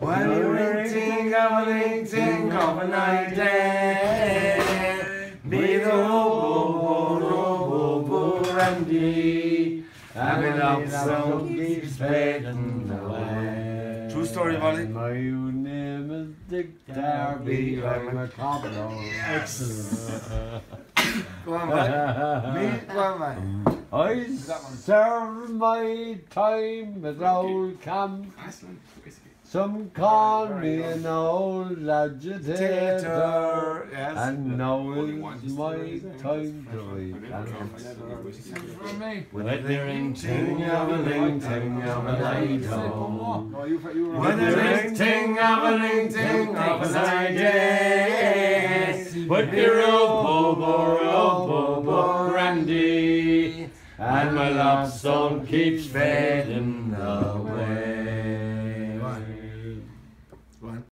When you ring ting of a ring ting of a night day, be the hobo, hobo, hobo, Randy, and the love song keeps fading away. True story, Molly. My name is Dick Darby. I'm a cobbler. Excellent. Go on, man. Me, go on, man. I serve my time old camp. Some call me an old agitator. Yes. And now is my time to repent. When the ring ting of a ring ting of a night home. When the ring ting of a ring ting of a night yes. Put your old bobo, old bobo, Randy. And my love song keeps fading away.